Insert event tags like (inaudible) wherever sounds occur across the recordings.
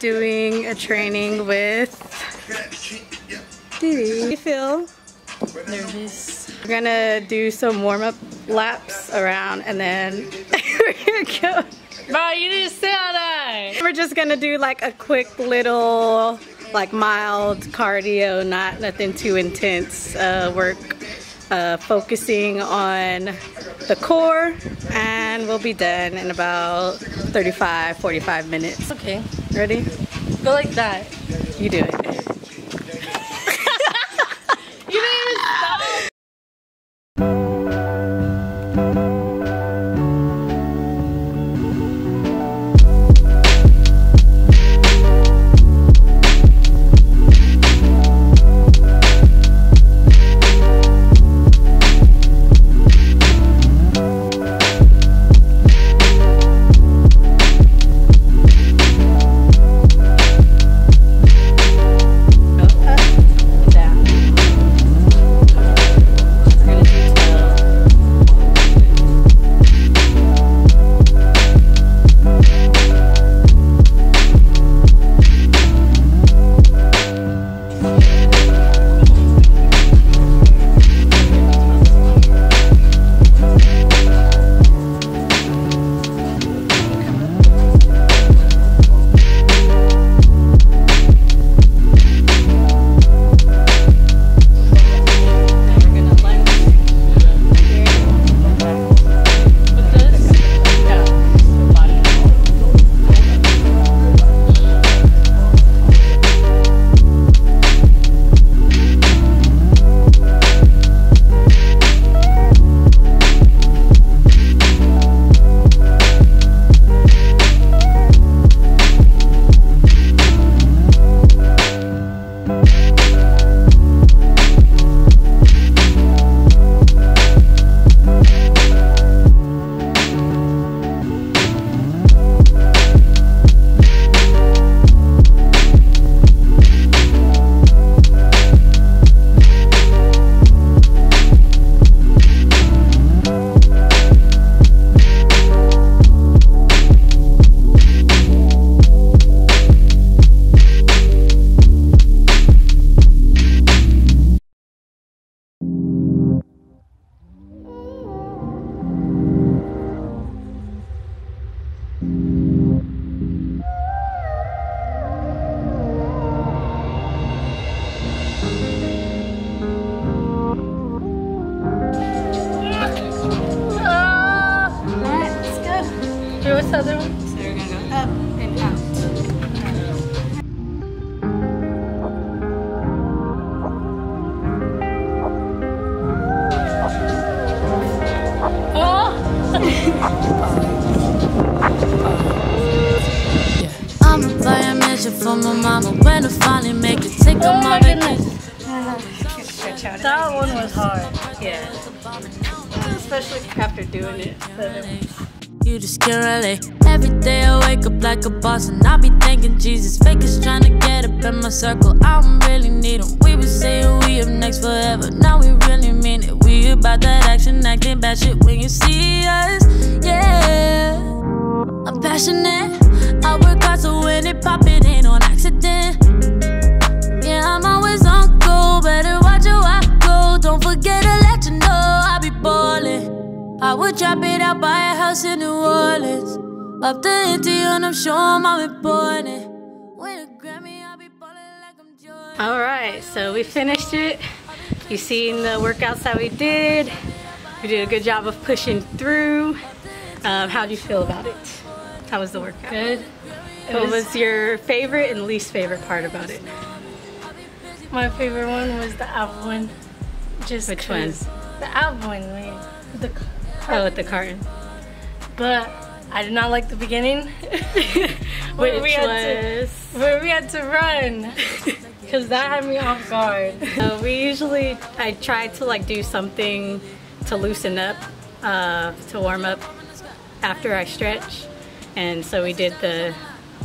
doing a training with. How you feel? Nervous. We're gonna do some warm-up laps around and then we're (laughs) gonna go. Bro, you didn't say all that. We're just gonna do like a quick little, like mild cardio, not nothing too intense uh, work, uh, focusing on the core, and we'll be done in about 35, 45 minutes. Okay. Ready? Go like that. You do it. Wait, what's the other one? So we're gonna go up and out. I'm a fire mission for my mama when I finally make it. Take Oh my goodness. That one was hard. Yeah. Especially after doing it. You just can't relate. Every day I wake up like a boss and I be thanking Jesus. Fakers trying to get up in my circle. I don't really need. We been saying we up next forever. Now we really mean it. We about that action, acting bad shit when you see us. Yeah. I'm passionate. I work hard so when it pop, I would drop it out, buy a house in New Orleans. Up the ante, and I'm sure I'm important. Win a Grammy, I'll be ballin' like I'm Jordan. All right, so we finished it. You seen the workouts that we did. We did a good job of pushing through. Um, how do you feel about it? How was the workout? Good. It What was your favorite and least favorite part about it? My favorite one was the apple one. Just Which one? The apple one, like the. Oh, with the carton. But I did not like the beginning. Which (laughs) Where we had to- Where we had to run. (laughs) Because that had me off guard. Uh, we usually, I try to like do something to loosen up, uh, to warm up after I stretch. And so we did the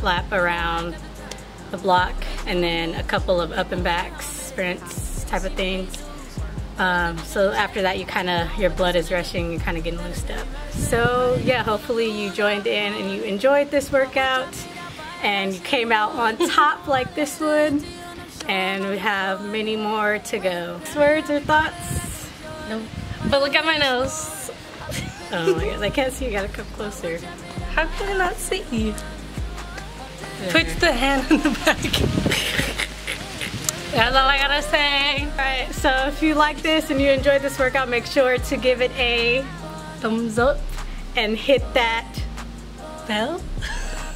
lap around the block and then a couple of up and backs, sprints type of things. Um, so after that, you kind of, your blood is rushing, you're kind of getting loosed up. So yeah, hopefully you joined in and you enjoyed this workout. and you came out on (laughs) top like this one. And we have many more to go. Words or thoughts? No. But look at my nose. Oh my god, I can't see. You gotta come closer. How can I not see you? Put the hand on the back. (laughs) That's all I gotta say. Alright, so if you like this and you enjoyed this workout, make sure to give it a Thumbs up. and hit that. Bell. (laughs)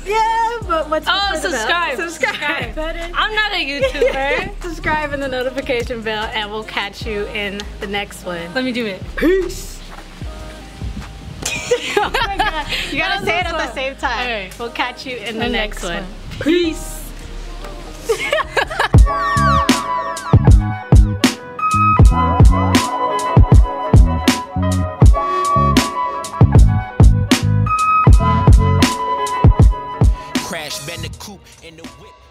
Yeah, but what's Oh, bell? subscribe. Subscribe. I'm not a (laughs) YouTuber. subscribe and the notification bell, and we'll catch you in the next one. Let me do it. Peace. (laughs) oh my god, you gotta say it at the same time. Alright. We'll catch you in the, The next, next one. one. Peace. Crash Bandicoot and the whip.